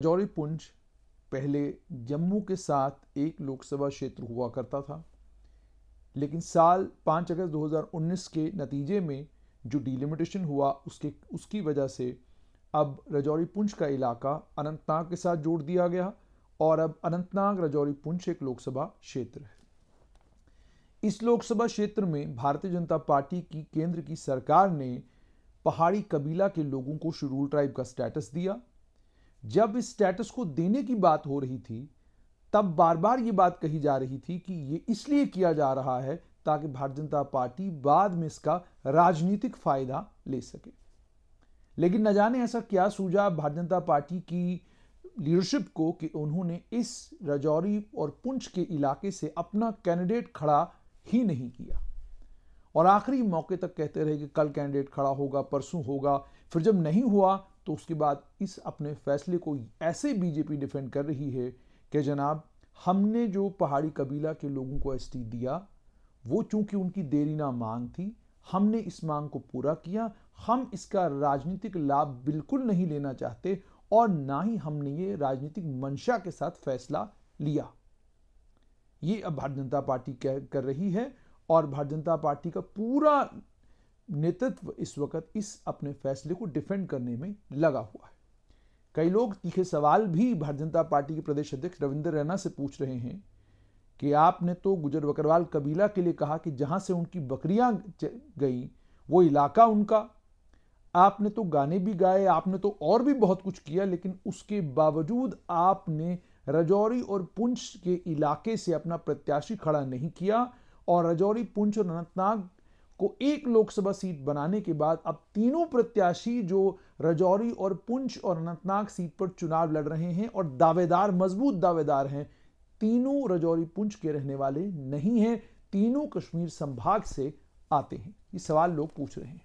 रजौरी पुंछ पहले जम्मू के साथ एक लोकसभा क्षेत्र हुआ करता था, लेकिन साल 5 अगस्त 2019 के नतीजे में जो डिलिमिटेशन हुआ उसके, उसकी वजह से अब रजौरी पुंछ का इलाका अनंतनाग के साथ जोड़ दिया गया और अब अनंतनाग रजौरी पुंछ एक लोकसभा क्षेत्र है। इस लोकसभा क्षेत्र में भारतीय जनता पार्टी की केंद्र की सरकार ने पहाड़ी कबीला के लोगों को शेड्यूल ट्राइब का स्टेटस दिया जब इस स्टेटस को देने की बात हो रही थी, तब बार बार ये बात कही जा रही थी कि ये इसलिए किया जा रहा है ताकि भारतीय जनता पार्टी बाद में इसका राजनीतिक फ़ायदा ले सके। लेकिन न जाने ऐसा क्या सूझा भारतीय जनता पार्टी की लीडरशिप को कि उन्होंने इस रजौरी और पुंछ के इलाके से अपना कैंडिडेट खड़ा ही नहीं किया। और आखिरी मौके तक कहते रहे कि कल कैंडिडेट खड़ा होगा, परसों होगा, फिर जब नहीं हुआ तो उसके बाद इस अपने फैसले को ऐसे बीजेपी डिफेंड कर रही है कि जनाब, हमने जो पहाड़ी कबीला के लोगों को एसटी दिया, वो चूँकि उनकी देरी ना मांग थी, हमने इस मांग को पूरा किया, हम इसका राजनीतिक लाभ बिल्कुल नहीं लेना चाहते और ना ही हमने ये राजनीतिक मंशा के साथ फैसला लिया। ये अब भारतीय जनता पार्टी कर रही है और भारतीय जनता पार्टी का पूरा नेतृत्व इस वक्त इस अपने फैसले को डिफेंड करने में लगा हुआ है। कई लोग तीखे सवाल भी भारतीय जनता पार्टी के प्रदेश अध्यक्ष रविंद्र रैना से पूछ रहे हैं कि आपने तो गुजर बकरवाल कबीला के लिए कहा कि जहाँ से उनकी बकरियाँ गई, वो इलाका उनका। आपने तो गाने भी गाए, आपने तो और भी बहुत कुछ किया, लेकिन उसके बावजूद आपने रजौरी और पुंछ के इलाके से अपना प्रत्याशी खड़ा नहीं किया और रजौरी, पुंछ और अनंतनाग को एक लोकसभा सीट बनाने के बाद अब तीनों प्रत्याशी जो रजौरी और पुंछ और अनंतनाग सीट पर चुनाव लड़ रहे हैं और दावेदार, मज़बूत दावेदार हैं, तीनों रजौरी, पुंछ के रहने वाले नहीं हैं, तीनों कश्मीर संभाग से आते हैं। ये सवाल लोग पूछ रहे हैं।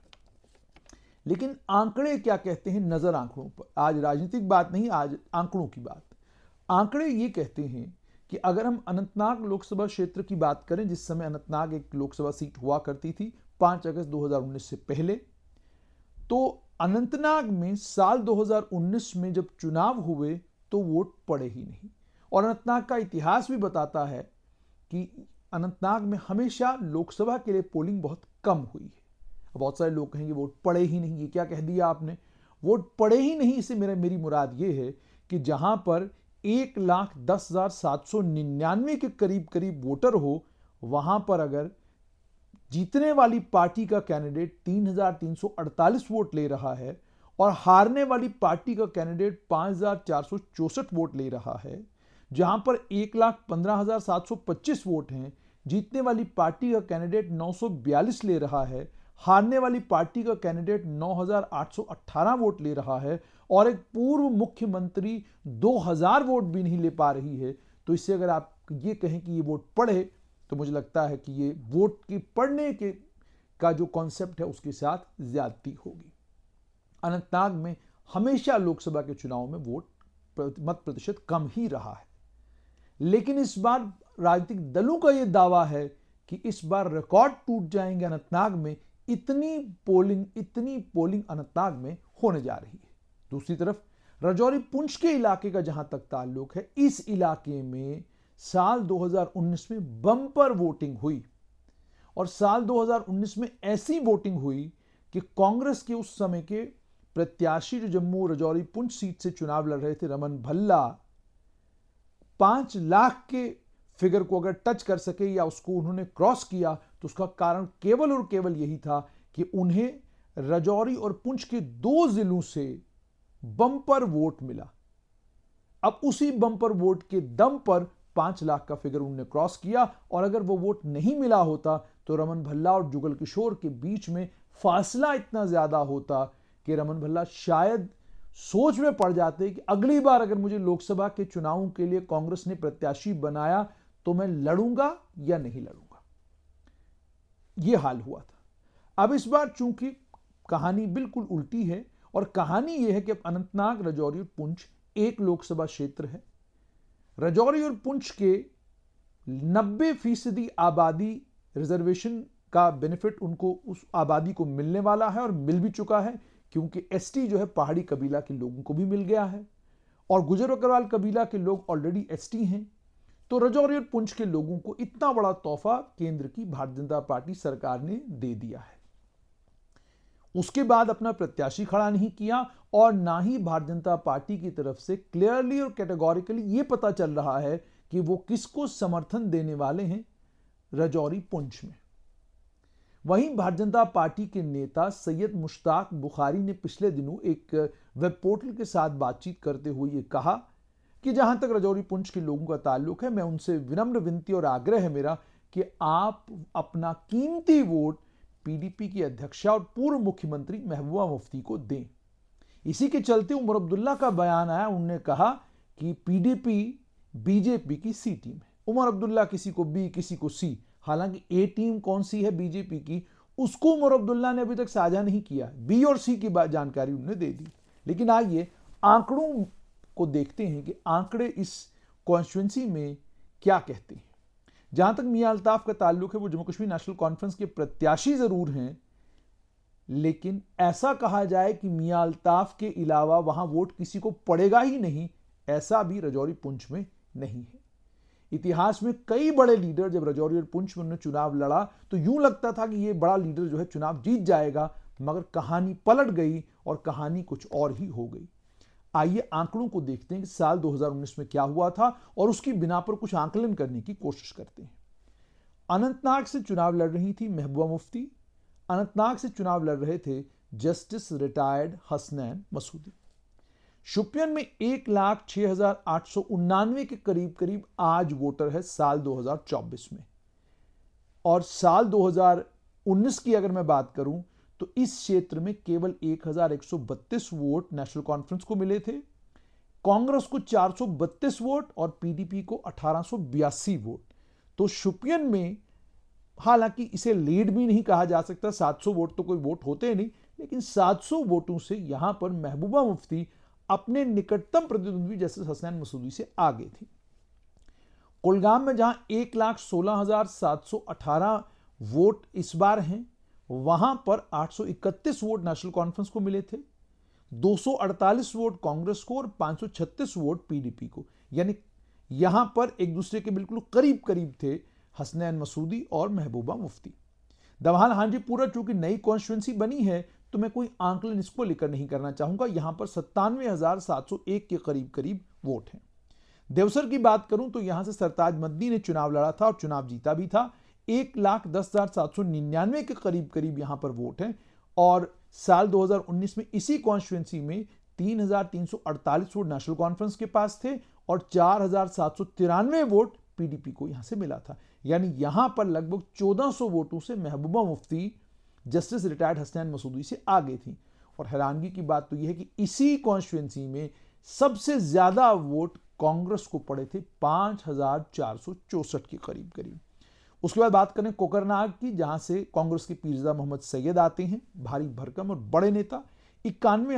लेकिन आंकड़े क्या कहते हैं? नज़र आंकड़ों पर। आज राजनीतिक बात नहीं, आज आंकड़ों की बात। आंकड़े ये कहते हैं कि अगर हम अनंतनाग लोकसभा क्षेत्र की बात करें, जिस समय अनंतनाग एक लोकसभा सीट हुआ करती थी 5 अगस्त 2019 से पहले। तो अनंतनाग में साल 2019 में जब चुनाव हुए तो वोट पड़े ही नहीं। और अनंतनाग का इतिहास भी बताता है कि अनंतनाग में हमेशा लोकसभा के लिए पोलिंग बहुत कम हुई है। बहुत सारे लोग कहेंगे, वोट पड़े ही नहीं। ये क्या कह दिया आपने? वोट पड़े ही नहीं इसे मेरा, मेरी मुराद ये है कि जहाँ पर एक लाख दस हज़ार सात सौ निन्यानवे के करीब करीब वोटर हो, वहाँ पर अगर जीतने वाली पार्टी का कैंडिडेट 3,348 वोट ले रहा है और हारने वाली पार्टी का कैंडिडेट 5,464 वोट ले रहा है जहाँ पर एक लाख पंद्रह हज़ार सात सौ पच्चीस वोट हैं। जीतने वाली पार्टी का कैंडिडेट 942 ले रहा है हारने वाली पार्टी का कैंडिडेट 9,818 वोट ले रहा है और एक पूर्व मुख्यमंत्री 2000 वोट भी नहीं ले पा रही है। तो इससे अगर आप ये कहें कि ये वोट पढ़े तो मुझे लगता है कि ये वोट की पढ़ने के, का जो कॉन्सेप्ट है, उसके साथ ज्यादती होगी। अनंतनाग में हमेशा लोकसभा के चुनाव में वोट मत प्रतिशत कम ही रहा है। लेकिन इस बार राजनीतिक दलों का यह दावा है कि इस बार रिकॉर्ड टूट जाएँगे अनंतनाग में, इतनी पोलिंग इतनी पोलिंग अनंतनाग में होने जा रही है। दूसरी तरफ़ रजौरी पुंछ के इलाके का जहाँ तक ताल्लुक है, इस इलाके में साल 2019 में बम्पर वोटिंग हुई और साल 2019 में ऐसी वोटिंग हुई कि कांग्रेस के उस समय के प्रत्याशी जो जम्मू रजौरी पुंछ सीट से चुनाव लड़ रहे थे, रमन भल्ला, पाँच लाख के फिगर को अगर टच कर सके या उसको उन्होंने क्रॉस किया तो उसका कारण केवल और केवल यही था कि उन्हें रजौरी और पुंछ के दो जिलों से बम्पर वोट मिला। अब उसी बम्पर वोट के दम पर पाँच लाख का फिगर उन्होंने क्रॉस किया और अगर वो वोट नहीं मिला होता तो रमन भल्ला और जुगल किशोर के बीच में फासला इतना ज़्यादा होता कि रमन भल्ला शायद सोच में पड़ जाते कि अगली बार अगर मुझे लोकसभा के चुनावों के लिए कांग्रेस ने प्रत्याशी बनाया तो मैं लड़ूँगा या नहीं लड़ूँगा। यह हाल हुआ था। अब इस बार चूँकि कहानी बिल्कुल उल्टी है और कहानी यह है कि अनंतनाग, रजौरी पुंछ एक लोकसभा क्षेत्र है। रजौरी और पुंछ के 90 फ़ीसदी आबादी रिजर्वेशन का बेनिफिट उनको उस आबादी को मिलने वाला है और मिल भी चुका है, क्योंकि एसटी जो है पहाड़ी कबीला के लोगों को भी मिल गया है। और गुजर अग्रवाल कबीला के लोग ऑलरेडी एसटी हैं। तो रजौरी और पुंछ के लोगों को इतना बड़ा तोहफा केंद्र की भारतीय जनता पार्टी सरकार ने दे दिया है। उसके बाद अपना प्रत्याशी खड़ा नहीं किया और ना ही भारतीय जनता पार्टी की तरफ़ से क्लियरली और कैटेगोरिकली ये पता चल रहा है कि वो किसको समर्थन देने वाले हैं रजौरी पुंछ में। वहीं भारतीय जनता पार्टी के नेता सैयद मुश्ताक बुखारी ने पिछले दिनों एक वेब पोर्टल के साथ बातचीत करते हुए ये कहा कि जहाँ तक रजौरी पुंछ के लोगों का ताल्लुक है, मैं उनसे विनम्र विनती और आग्रह है मेरा कि आप अपना कीमती वोट पीडीपी की अध्यक्षा और पूर्व मुख्यमंत्री महबूबा मुफ्ती को दें। इसी के चलते उमर अब्दुल्ला का बयान आया। उन्होंने कहा कि पीडीपी, बीजेपी की सी टीम है। उमर अब्दुल्ला किसी को बी, किसी को सी। हालाँकि ए टीम कौन सी है बीजेपी की, उसको उमर अब्दुल्ला ने अभी तक साझा नहीं किया। बी और सी की जानकारी उन्होंने दे दी। लेकिन आइए आंकड़ों को देखते हैं कि आंकड़े इस कॉन्स्टिट्युएंसी में क्या कहते हैं। जहाँ तक मियाँ अल्ताफ का ताल्लुक है, वो जम्मू कश्मीर नेशनल कॉन्फ्रेंस के प्रत्याशी ज़रूर हैं, लेकिन ऐसा कहा जाए कि मियाँ अल्ताफ के अलावा वहाँ वोट किसी को पड़ेगा ही नहीं, ऐसा भी रजौरी पुंछ में नहीं है। इतिहास में कई बड़े लीडर जब रजौरी और पुंछ में उन्होंने चुनाव लड़ा तो यूँ लगता था कि ये बड़ा लीडर जो है चुनाव जीत जाएगा, मगर कहानी पलट गई और कहानी कुछ और ही हो गई। आइए आंकड़ों को देखते हैं कि साल 2019 में क्या हुआ था और उसकी बिना पर कुछ आंकलन करने की कोशिश करते हैं। अनंतनाग से चुनाव लड़ रही थी महबूबा मुफ्ती। अनंतनाग से चुनाव लड़ रहे थे जस्टिस रिटायर्ड हसनैन मसूदी। शुपियन में एक लाख छह हज़ार आठ सौ उन्नानवे के करीब करीब आज वोटर है साल 2024 में। और साल 2019 की अगर मैं बात करूँ तो इस क्षेत्र में केवल 1132 वोट नेशनल कॉन्फ्रेंस को मिले थे। कांग्रेस को 432 वोट और पीडीपी को अठारह सौ बयासी वोट। तो शुपियन में, हालाँकि इसे लीड भी नहीं कहा जा सकता 700 वोट तो कोई वोट होते नहीं, लेकिन 700 वोटों से यहाँ पर महबूबा मुफ्ती अपने निकटतम प्रतिद्वंदी जैसे हसनैन मसूदी से आगे थी। कुलगाम में जहाँ एक लाख सोलह हज़ार सात सौ अठारह वोट इस बार हैं वहाँ पर 831 वोट नेशनल कॉन्फ्रेंस को मिले थे 248 वोट कांग्रेस को और 536 वोट पीडीपी को। यानी यहाँ पर एक दूसरे के बिल्कुल करीब करीब थे हसनैन मसूदी और महबूबा मुफ्ती। दवाल हाँ जी, पूरा चूँकि नई कॉन्स्टिट्युएंसी बनी है तो मैं कोई आंकलन इसको लेकर नहीं करना चाहूँगा। यहाँ पर सत्तानवे के करीब करीब वोट हैं। देवसर की बात करूँ तो यहाँ से सरताज मद्दी ने चुनाव लड़ा था और चुनाव जीता भी था। एक लाख दस हज़ार सात सौ निन्यानवे के करीब करीब यहाँ पर वोट हैं और साल 2019 में इसी कॉन्स्टिट्युएंसी में तीन हज़ार तीन सौ अड़तालीस वोट नेशनल कॉन्फ्रेंस के पास थे और चार हज़ार सात सौ तिरानवे वोट पीडीपी को यहाँ से मिला था। यानी यहाँ पर लगभग 1400 वोटों से महबूबा मुफ्ती, जस्टिस रिटायर्ड हसनैन मसूदी से आगे थी। और हैरानगी की बात तो यह है कि इसी कॉन्स्टिट्युएंसी में सबसे ज़्यादा वोट कांग्रेस को पड़े थे पाँच के करीब करीब। उसके बाद बात करें कोकरनाग की, जहाँ से कांग्रेस के पीरजा मोहम्मद सैयद आते हैं, भारी भरकम और बड़े नेता। इक्यानवे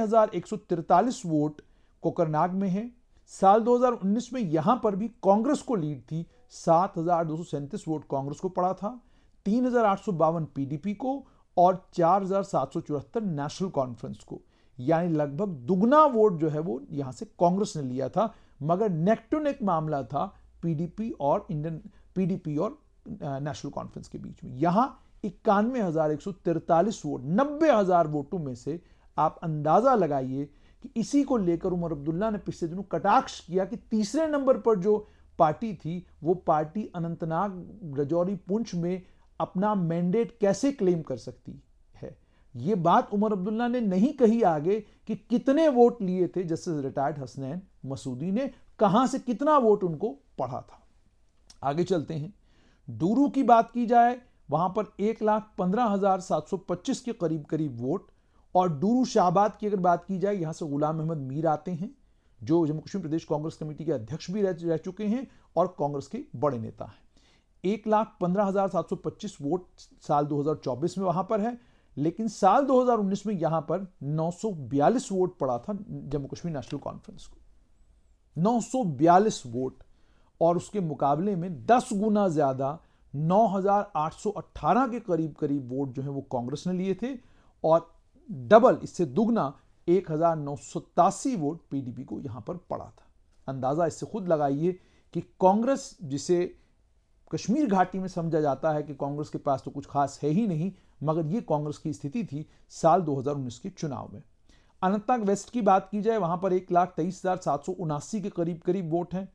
वोट कोकरनाग में है। साल 2019 में यहाँ पर भी कांग्रेस को लीड थी। सात हज़ार दो सौ सैंतीस वोट कांग्रेस को पड़ा था। तीन हज़ार आठ सौ बावन पीडीपी को और चार हज़ार सात सौ चौहत्तर नेशनल कॉन्फ्रेंस को। यानी लगभग दुगना वोट जो है वो यहाँ से कांग्रेस ने लिया था। मगर नेक टू नेक मामला था पीडीपी और इंडियन, पीडीपी और नेशनल कॉन्फ्रेंस के बीच में। यहाँ इक्यानवे हज़ार एक सौ तिरतालीस वोट, नब्बे हज़ार वोटों में से आप अंदाज़ा लगाइए कि इसी को लेकर उमर अब्दुल्ला ने पिछले दिनों कटाक्ष किया कि तीसरे नंबर पर जो पार्टी थी, वो पार्टी अनंतनाग रजौरी पुंछ में अपना मैंडेट कैसे क्लेम कर सकती है? ये बात उमर अब्दुल्ला ने नहीं कही आगे कि कितने वोट लिए थे जस्टिस रिटायर्ड हसनैन मसूदी ने, कहाँ से कितना वोट उनको पढ़ा था। आगे चलते हैं। डूरू की बात की जाए वहाँ पर एक लाख पंद्रह हज़ार सात सौ पच्चीस के करीब करीब वोट। और डूरू शाहबाद की अगर बात की जाए यहाँ से गुलाम अहमद मीर आते हैं जो जम्मू कश्मीर प्रदेश कांग्रेस कमेटी के अध्यक्ष भी रह, रह चुके हैं और कांग्रेस के बड़े नेता हैं। एक लाख पंद्रह हज़ार सात सौ पच्चीस वोट साल 2024 में वहाँ पर है लेकिन साल 2019 में यहाँ पर 942 वोट पड़ा था जम्मू कश्मीर नेशनल कॉन्फ्रेंस को। 942 वोट। और उसके मुकाबले में 10 गुना ज़्यादा 9,818 के करीब करीब वोट जो है वो कांग्रेस ने लिए थे और डबल इससे दुगना एक वोट पीडीपी को यहाँ पर पड़ा था। अंदाज़ा इससे खुद लगाइए कि कांग्रेस जिसे कश्मीर घाटी में समझा जाता है कि कांग्रेस के पास तो कुछ खास है ही नहीं मगर ये कांग्रेस की स्थिति थी साल 2019 के चुनाव में। अनंतनाग वेस्ट की बात की जाए वहाँ पर एक लाख तेईस हज़ार सात सौ उनासी के करीब करीब वोट हैं।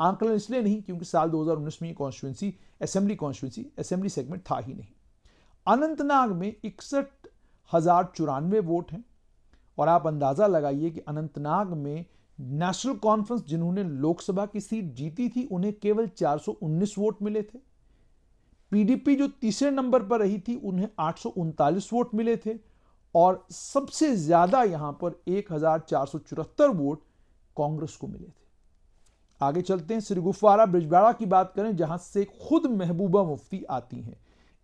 आंकलन इसलिए नहीं, क्योंकि साल 2019 में ये constituency assembly constituency assembly segment था ही नहीं। अनंतनाग में इकसठ हज़ार चौरानवे वोट हैं, और आप अंदाज़ा लगाइए कि अनंतनाग में नेशनल कॉन्फ्रेंस जिन्होंने लोकसभा की सीट जीती थी, उन्हें केवल 419 वोट मिले थे। पीडीपी जो तीसरे नंबर पर रही थी, उन्हें आठ सौ उनतालीस वोट मिले थे, और सबसे ज़्यादा यहाँ पर एक हज़ार चार सौ चौहत्तर वोट कांग्रेस को मिले थे। आगे चलते हैं। श्री गुफवारा ब्रिजवाड़ा की बात करें, जहाँ से खुद महबूबा मुफ्ती आती हैं।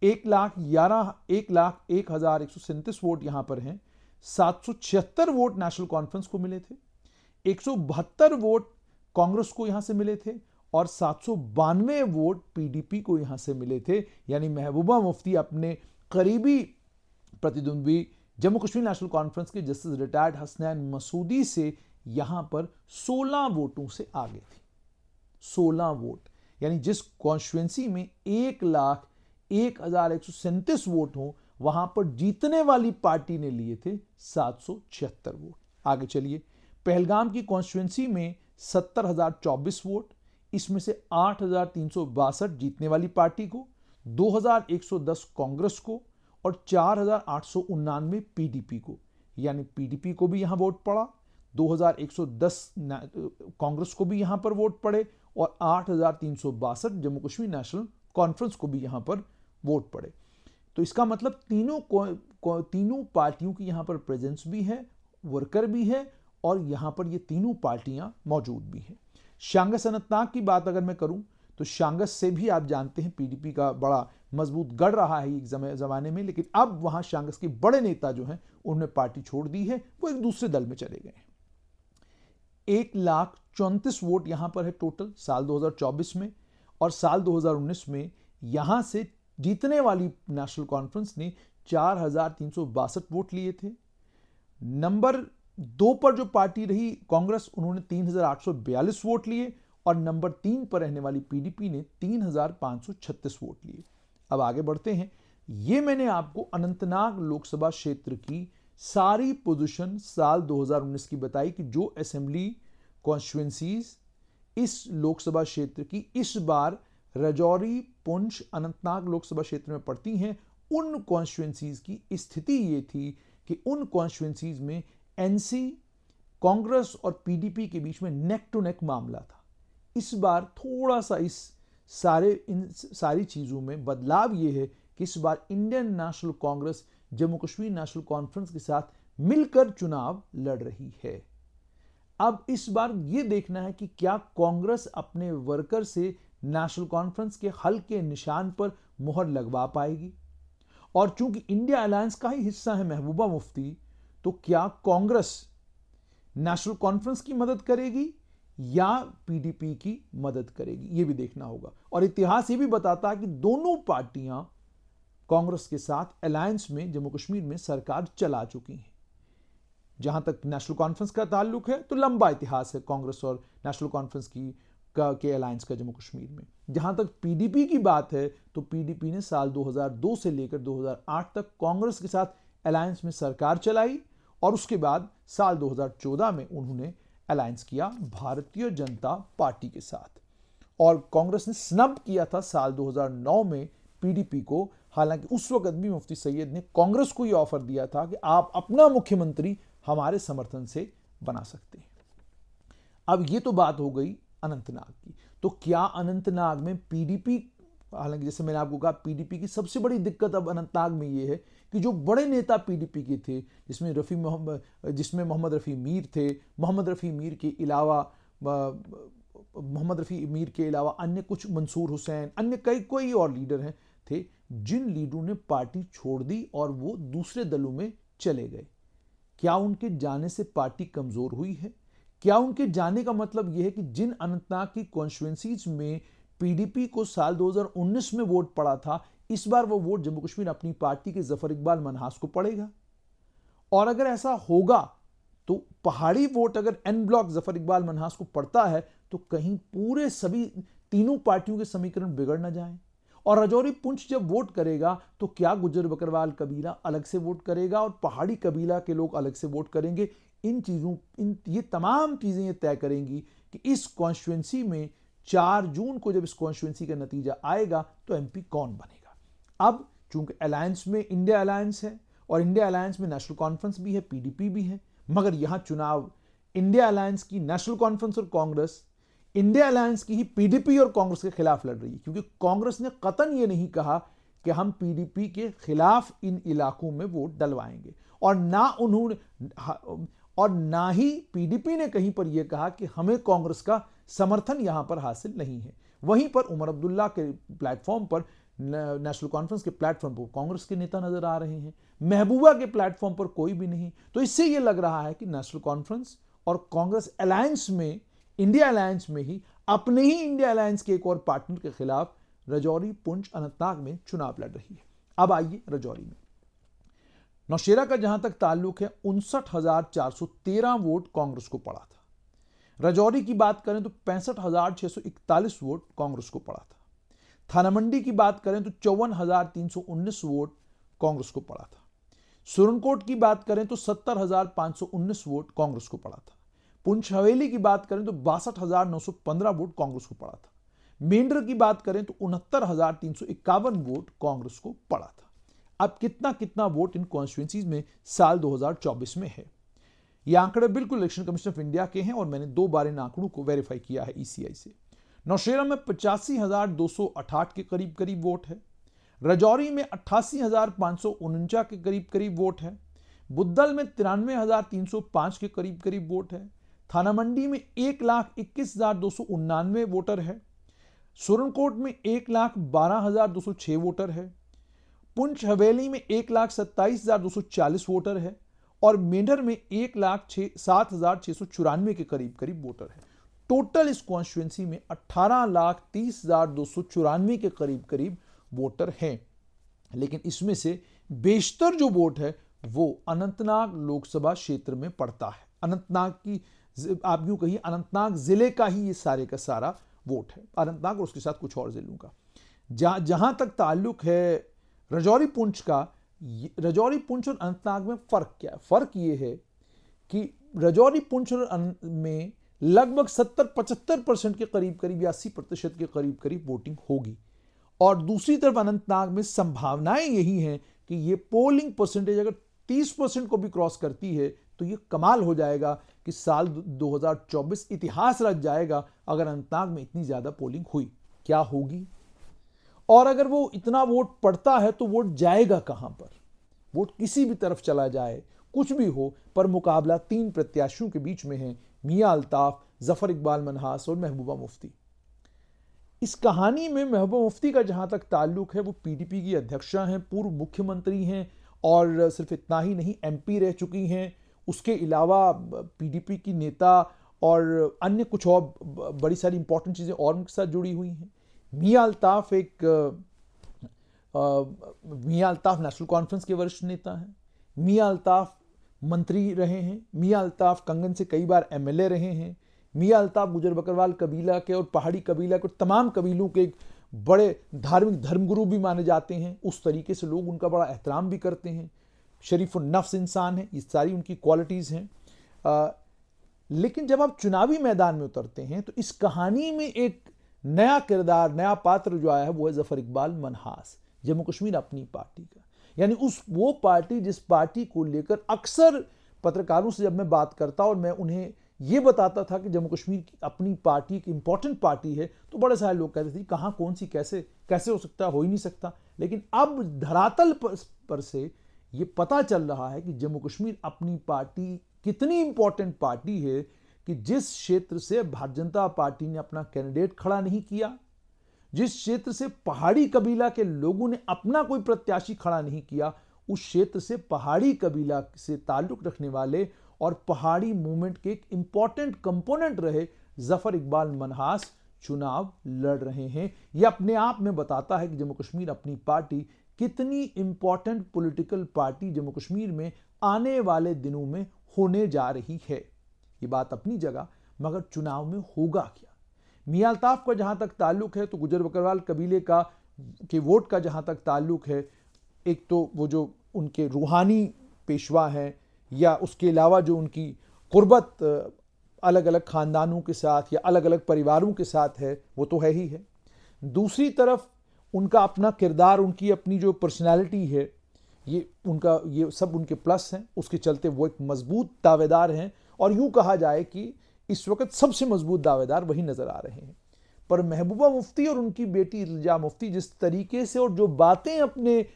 एक लाख ग्यारह, एक लाख एक हज़ार एक सौ सैंतीस वोट यहाँ पर हैं। सात सौ छिहत्तर वोट नेशनल कॉन्फ्रेंस को मिले थे। एक सौ बहत्तर वोट कांग्रेस को यहाँ से मिले थे और सात सौ बानवे वोट पीडीपी को यहाँ से मिले थे। यानी महबूबा मुफ्ती अपने करीबी प्रतिद्वंद्वी जम्मू कश्मीर नेशनल कॉन्फ्रेंस के जस्टिस रिटायर्ड हसनैन मसूदी से यहाँ पर 16 वोटों से आगे थी। 16 वोट, यानी जिस कॉन्स्टिट्युएंसी में एक लाख एक हज़ार एक सौ सैंतीस वोट हो, वहाँ पर जीतने वाली पार्टी ने लिए थे सात सौ छिहत्तर वोट। आगे चलिए, पहलगाम की कॉन्स्टिट्युएंसी में सत्तर हज़ार चौबीस वोट, इसमें से आठ हज़ार तीन सौ बासठ जीतने वाली पार्टी को, दो हज़ार एक सौ दस कांग्रेस को और चार हज़ार आठ सौ उन्नानवे पीडीपी को, यानी पीडीपी को भी यहाँ वोट पड़ा 2110 कांग्रेस को भी यहाँ पर वोट पड़े और आठ हज़ार तीन सौ बासठ जम्मू कश्मीर नेशनल कॉन्फ्रेंस को भी यहाँ पर वोट पड़े। तो इसका मतलब तीनों तीनों पार्टियों की यहाँ पर प्रेजेंस भी है वर्कर भी है और यहाँ पर ये तीनों पार्टियाँ मौजूद भी हैं। शांगस अनंतनाग की बात अगर मैं करूँ तो शांगस से भी आप जानते हैं पीडीपी का बड़ा मज़बूत गढ़ रहा है एक जमाने में, लेकिन अब वहाँ शांगस के बड़े नेता जो हैं, उन्होंने पार्टी छोड़ दी है, वो एक दूसरे दल में चले गए एक लाख चौंतीस वोट यहाँ पर है टोटल साल 2024 में और साल 2019 में यहाँ से जीतने वाली नेशनल कॉन्फ्रेंस ने चार हज़ार तीन सौ बासठ वोट लिए थे। नंबर दो पर जो पार्टी रही कांग्रेस, उन्होंने तीन हज़ार आठ सौ बयालीस वोट लिए और नंबर तीन पर रहने वाली पीडीपी ने तीन हज़ार पाँच सौ छत्तीस वोट लिए। अब आगे बढ़ते हैं। ये मैंने आपको अनंतनाग लोकसभा क्षेत्र की सारी पोजीशन साल 2019 की बताई कि जो असेंबली कॉन्स्टिट्युएंसीज इस लोकसभा क्षेत्र की इस बार रजौरी, पुंछ, अनंतनाग लोकसभा क्षेत्र में पड़ती हैं, उन कॉन्स्टिट्युएंसीज की स्थिति ये थी कि उन कॉन्स्टिट्युएंसीज में एनसी कांग्रेस और पीडीपी के बीच में नेक टू नेक मामला था। इस बार थोड़ा सा इस सारे इन सारी चीज़ों में बदलाव ये है कि इस बार Indian National Congress Jammu Kashmir National Conference के साथ मिलकर चुनाव लड़ रही है। अब इस बार यह देखना है कि क्या कांग्रेस अपने वर्कर से नेशनल कॉन्फ्रेंस के हल के निशान पर मुहर लगवा पाएगी? और चूँकि इंडिया अलायंस का ही हिस्सा है महबूबा मुफ्ती तो क्या कांग्रेस नेशनल कॉन्फ्रेंस की मदद करेगी या पीडीपी की मदद करेगी? यह भी देखना होगा। और इतिहास ये भी बताता है कि दोनों पार्टियाँ कांग्रेस के साथ अलायंस में जम्मू कश्मीर में सरकार चला चुकी हैं। जहाँ तक नेशनल कॉन्फ्रेंस का ताल्लुक है तो लंबा इतिहास है कांग्रेस और नेशनल कॉन्फ्रेंस की, का, के अलायंस का जम्मू कश्मीर में। जहाँ तक पीडीपी की बात है तो पीडीपी ने साल 2002 से लेकर 2008 तक कांग्रेस के साथ अलायंस में सरकार चलाई और उसके बाद साल 2014 में उन्होंने अलायंस किया भारतीय जनता पार्टी के साथ। और कांग्रेस ने स्नब किया था साल 2009 में पीडीपी को हालाँकि उस वक्त भी मुफ्ती सैयद ने कांग्रेस को यह ऑफ़र दिया था कि आप अपना मुख्यमंत्री हमारे समर्थन से बना सकते हैं। अब ये तो बात हो गई अनंतनाग की। तो क्या अनंतनाग में पीडीपी, हालाँकि जैसे मैंने आपको कहा, पीडीपी की सबसे बड़ी दिक्कत अब अनंतनाग में ये है कि जो बड़े नेता पीडीपी के थे, जिसमें रफ़ी मोहम्मद जिसमें मोहम्मद रफ़ी मीर थे, मोहम्मद रफ़ी मीर के अलावा मोहम्मद रफ़ी मीर के अलावा अन्य कुछ मंसूर हुसैन, अन्य कई, कोई और लीडर हैं, थे जिन लीडरों ने पार्टी छोड़ दी और वो दूसरे दलों में चले गए। क्या उनके जाने से पार्टी कमज़ोर हुई है? क्या उनके जाने का मतलब यह है कि जिन अनंतनाग की कॉन्स्टिट्युएंसीज में पीडीपी को साल 2019 में वोट पड़ा था, इस बार वो वोट जम्मू कश्मीर अपनी पार्टी के ज़फ़र इकबाल मनहास को पड़ेगा। और अगर ऐसा होगा तो पहाड़ी वोट अगर एन ब्लॉक ज़फ़र इकबाल मनहास को पड़ता है तो कहीं पूरे सभी तीनों पार्टियों के समीकरण बिगड़ ना जाए। और रजौरी पुंछ जब वोट करेगा तो क्या गुजर बकरवाल कबीला अलग से वोट करेगा और पहाड़ी कबीला के लोग अलग से वोट करेंगे? इन चीज़ों, इन, ये तमाम चीज़ें ये तय करेंगी कि इस कॉन्स्टिट्युएंसी में चार जून को जब इस कॉन्स्टिट्युएंसी का नतीजा आएगा तो एमपी कौन बनेगा? अब चूँकि अलायंस में इंडिया अलायंस है और इंडिया अलायंस में नेशनल कॉन्फ्रेंस भी है पीडीपी भी है, मगर यहाँ चुनाव इंडिया अलायंस की नेशनल कॉन्फ्रेंस और कांग्रेस इंडिया अलायंस की ही पीडीपी और कांग्रेस के खिलाफ लड़ रही है। क्योंकि कांग्रेस ने कतन ये नहीं कहा कि हम पीडीपी के खिलाफ इन इलाकों में वोट डलवाएँगे। और ना उन्होंने और ना ही पीडीपी ने कहीं पर यह कहा कि हमें कांग्रेस का समर्थन यहाँ पर हासिल नहीं है। वहीं पर उमर अब्दुल्ला के प्लेटफॉर्म पर नेशनल कॉन्फ्रेंस के प्लेटफॉर्म पर कांग्रेस के नेता नज़र आ रहे हैं। महबूबा के प्लेटफॉर्म पर कोई भी नहीं। तो इससे यह लग रहा है कि नेशनल कॉन्फ्रेंस और कांग्रेस अलायंस में इंडिया अलायंस में ही, अपने ही इंडिया अलायंस के एक और पार्टनर के खिलाफ रजौरी, पुंछ, अनंतनाग में चुनाव लड़ रही है। अब आइए रजौरी में। नौशेरा का जहाँ तक ताल्लुक है, उनसठ वोट कांग्रेस को पड़ा था। रजौरी की बात करें तो पैंसठ वोट कांग्रेस को पड़ा था। थाना मंडी की बात करें तो चौवन वोट कांग्रेस को पड़ा था। सुरनकोट की बात करें तो सत्तर वोट कांग्रेस को पड़ा था। पुंछ हवेली की बात करें तो बासठ वोट कांग्रेस को पड़ा था। मेंढर की बात करें तो उनहत्तर वोट कांग्रेस को पड़ा था। अब कितना कितना वोट इन कॉन्स्टिट्यूंसीज में साल 2024 में है? ये आंकड़े बिल्कुल इलेक्शन कमीशन ऑफ़ इंडिया के हैं और मैंने दो बार इन आंकड़ों को वेरीफाई किया है ईसीआई से। नौशेरा में पचासी के करीब करीब वोट है। रजौरी में अट्ठासी के करीब करीब वोट है। बुद्धल में तिरानवे के करीब करीब वोट है। थाना मंडी में एक लाख इक्कीस हज़ार दो सौ उन्नानवे वोटर है। सुरनकोट में एक लाख बारह हज़ार दो सौ छह वोटर है। पुंछ हवेली में एक लाख सत्ताईस हज़ार दो सौ चालीस वोटर है और मेंढर में एक लाख छह, सात हज़ार छह सौ चौरानवे के करीब करीब वोटर है। टोटल इस कॉन्स्टिट्युएंसी में अट्ठारह लाख तीस हज़ार दो सौ चौरानवे के करीब करीब वोटर हैं। लेकिन इसमें से बेशतर जो वोट है, वो अनंतनाग लोकसभा क्षेत्र में पड़ता है। अनंतनाग की आप यूँ कहिए, अनंतनाग ज़िले का ही ये सारे का सारा वोट है। अनंतनाग और उसके साथ कुछ और जिलों का। जहाँ जहाँ तक ताल्लुक है रजौरी पुंछ का रजौरी पुंछ और अनंतनाग में फ़र्क क्या है? फ़र्क ये है कि रजौरी पुंछ और में लगभग 70-75 परसेंट के करीब करीब या अस्सी प्रतिशत के करीब करीब वोटिंग होगी। और दूसरी तरफ़ अनंतनाग में संभावनाएँ यही हैं कि ये पोलिंग परसेंटेज अगर 30 परसेंट को भी क्रॉस करती है तो ये कमाल हो जाएगा कि साल 2024 इतिहास रच जाएगा अगर अनंतनाग में इतनी ज़्यादा पोलिंग हुई। क्या होगी? और अगर वो इतना वोट पड़ता है तो वोट जाएगा कहाँ पर? वोट किसी भी तरफ़ चला जाए, कुछ भी हो, पर मुकाबला तीन प्रत्याशियों के बीच में है, मियाँ अल्ताफ, ज़फ़र इकबाल मनहास और महबूबा मुफ्ती। इस कहानी में महबूबा मुफ्ती का जहाँ तक ताल्लुक है, वो पीडीपी की अध्यक्षा हैं, पूर्व मुख्यमंत्री हैं और सिर्फ़ इतना ही नहीं एमपी रह चुकी हैं। उसके अलावा, पीडीपी की नेता और अन्य कुछ और बड़ी सारी इंपॉर्टेंट चीज़ें और उनके साथ जुड़ी हुई हैं। मियाँ अल्ताफ़ एक मियाँ अल्ताफ़ नेशनल कॉन्फ्रेंस के वरिष्ठ नेता हैं। मियाँ अल्ताफ़ मंत्री रहे हैं। मियाँ अल्ताफ़ कंगन से कई बार एमएलए रहे हैं। मियाँ अल्ताफ़ गुजर बकरवाल कबीला के और पहाड़ी कबीला के तमाम कबीलों के एक बड़े धार्मिक धर्मगुरु भी माने जाते हैं। उस तरीके से लोग उनका बड़ा एहतराम भी करते हैं। शरीफ नफ्स इंसान है, ये सारी उनकी क्वालिटीज़ हैं। लेकिन जब आप चुनावी मैदान में उतरते हैं तो इस कहानी में एक नया किरदार, नया पात्र जो आया है, वो है ज़फ़र इकबाल मनहास, जम्मू कश्मीर अपनी पार्टी का। यानी उस, वो पार्टी जिस पार्टी को लेकर अक्सर पत्रकारों से जब मैं बात करता और मैं उन्हें ये बताता था कि जम्मू कश्मीर की अपनी पार्टी एक इंपॉर्टेंट पार्टी है तो बड़े सारे लोग कहते थे कहाँ, कौन सी, कैसे कैसे हो सकता, हो ही नहीं सकता। लेकिन अब धरातल पर से ये पता चल रहा है कि जम्मू कश्मीर अपनी पार्टी, कितनी इंपॉर्टेंट पार्टी है कि जिस क्षेत्र से भारतीय जनता पार्टी ने अपना कैंडिडेट खड़ा नहीं किया, जिस क्षेत्र से पहाड़ी कबीला के लोगों ने अपना कोई प्रत्याशी खड़ा नहीं किया, उस क्षेत्र से पहाड़ी कबीला से ताल्लुक रखने वाले और पहाड़ी मूवमेंट के एक इंपॉर्टेंट कंपोनेंट रहे ज़फ़र इकबाल मनहास चुनाव लड़ रहे हैं। यह अपने आप में बताता है कि जम्मू कश्मीर अपनी पार्टी कितनी important political party Jammu Kashmir में आने वाले दिनों में होने जा रही है। ये बात अपनी जगह, मगर चुनाव में होगा क्या? मियाँ अल्ताफ का जहाँ तक ताल्लुक है तो गुजर बकरवाल कबीले का, के वोट का जहाँ तक ताल्लुक है, एक तो वो जो उनके रूहानी पेशवा हैं, या उसके अलावा जो उनकी कुर्बत अलग अलग ख़ानदानों के साथ या अलग अलग परिवारों के साथ है, वो तो है ही है। दूसरी तरफ़ उनका अपना किरदार, उनकी अपनी जो पर्सनैलिटी है, ये उनका, ये सब उनके प्लस हैं। उसके चलते वो एक मज़बूत दावेदार हैं और यूँ कहा जाए कि इस वक्त सबसे मज़बूत दावेदार वही नज़र आ रहे हैं। पर महबूबा मुफ्ती और उनकी बेटी रजा मुफ्ती जिस तरीके से और जो बातें अपने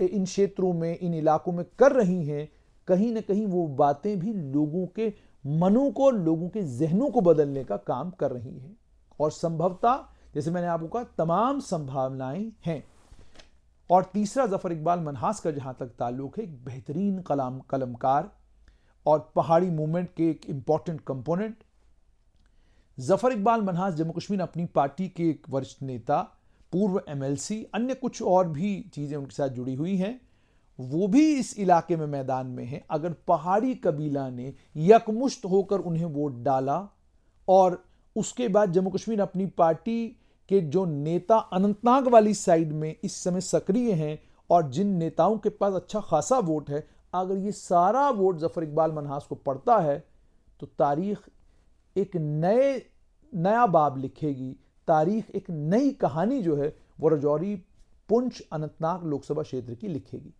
इन क्षेत्रों में, इन इलाकों में कर रही हैं, कहीं ना कहीं वो बातें भी लोगों के मनों को लोगों के जहनों को बदलने का काम कर रही हैं। और संभवतः जैसे मैंने आपको कहा, तमाम संभावनाएँ हैं। और तीसरा, ज़फ़र इकबाल मनहास का जहाँ तक ताल्लुक है, एक बेहतरीन कलाम, कलमकार और पहाड़ी मूवमेंट के एक important component Zafar Iqbal Manhas Jammu Kashmir Apni party के एक वरिष्ठ नेता, पूर्व एमएलसी अन्य कुछ और भी चीज़ें उनके साथ जुड़ी हुई हैं। वो भी इस इलाके में मैदान में है। अगर पहाड़ी कबीला ने यकमुश्त होकर उन्हें वोट डाला और उसके बाद जम्मू कश्मीर अपनी पार्टी के जो नेता अनंतनाग वाली साइड में इस समय सक्रिय हैं और जिन नेताओं के पास अच्छा खासा वोट है, अगर ये सारा वोट ज़फ़र इकबाल मनहास को पड़ता है तो तारीख एक नए, नया बाब लिखेगी। तारीख एक नई कहानी जो है, वो रजौरी, पुंछ, अनंतनाग लोकसभा क्षेत्र की लिखेगी।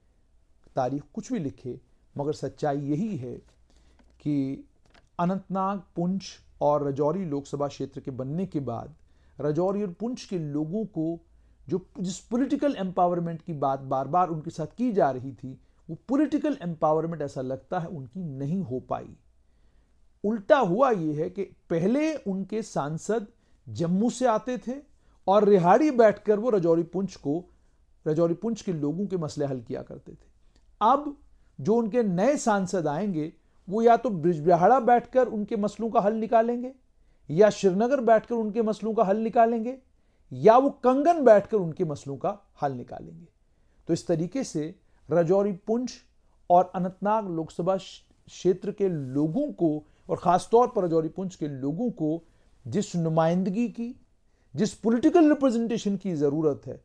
तारीख कुछ भी लिखे, मगर सच्चाई यही है कि अनंतनाग, पुंछ और रजौरी लोकसभा क्षेत्र के बनने के बाद रजौरी और पुंछ के लोगों को जो जिस पॉलिटिकल एम्पावरमेंट की बात बार बार उनके साथ की जा रही थी, वो पॉलिटिकल एम्पावरमेंट ऐसा लगता है उनकी नहीं हो पाई। उल्टा हुआ ये है कि पहले उनके सांसद जम्मू से आते थे और रिहाड़ी बैठकर वो रजौरी पुंछ को, रजौरी पुंछ के लोगों के मसले हल किया करते थे। अब जो उनके नए सांसद आएँगे, वो या तो ब्रिजबिहाड़ा बैठकर उनके मसलों का हल निकालेंगे या श्रीनगर बैठकर उनके मसलों का हल निकालेंगे, या वो कंगन बैठकर उनके मसलों का हल निकालेंगे। तो इस तरीके से रजौरी पुंछ और अनंतनाग लोकसभा क्षेत्र के लोगों को और ख़ासतौर पर रजौरी पुंछ के लोगों को जिस नुमाइंदगी की, जिस पॉलिटिकल रिप्रेजेंटेशन की ज़रूरत है,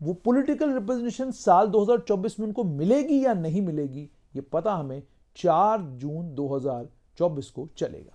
वो पॉलिटिकल रिप्रेजेंटेशन साल 2024 में उनको मिलेगी या नहीं मिलेगी, ये पता हमें 4 जून 2024 को चलेगा।